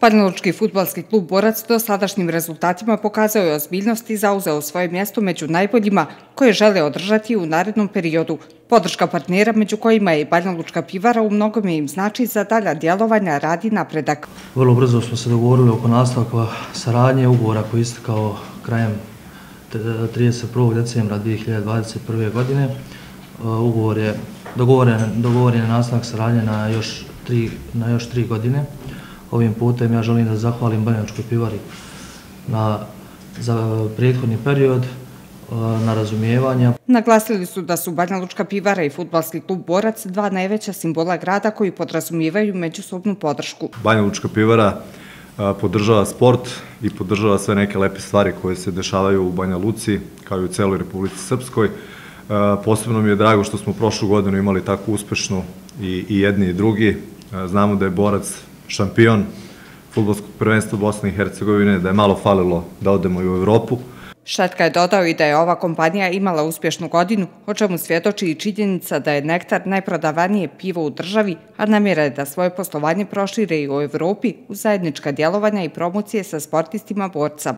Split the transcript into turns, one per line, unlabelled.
Banjalučki futbalski klub Borac do sadašnjim rezultatima pokazao je ozbiljnost i zauzeo svoje mjesto među najboljima koje žele održati u narednom periodu. Podrška partnera među kojima je i Banjalučka pivara u mnogome im znači za dalja djelovanja radi napredak.
Vrlo brzo smo se dogovorili oko nastavka saradnje ugovora koji je kao krajem 31. decembra 2021. godine. E, ugovor je dogovoren na nastavak saradnje na još tri godine ovim putem ja želim da zahvalim Banjačkoj pivari na, za prethodni period, na razumijevanja.
Naglasili su da su Banja Lučka pivara i futbalski klub Borac dva najveća simbola grada koji podrazumijevaju međusobnu podršku.
Banja Lučka pivara podržava sport i podržava sve neke lepe stvari koje se dešavaju u Banja Luci kao i u celoj Republici Srpskoj. Posebno mi je drago što smo prošlu godinu imali tako uspešnu i jedni i drugi. Znamo da je Borac šampion futbolskog prvenstva Bosne i Hercegovine, da je malo falilo da odemo i u Evropu.
Šetka je dodao i da je ova kompanija imala uspješnu godinu, o čemu svjedoči i činjenica da je Nektar najprodavanije pivo u državi, a namjera je da svoje poslovanje prošire i u Evropi u zajednička djelovanja i promocije sa sportistima borca.